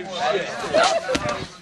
Olha.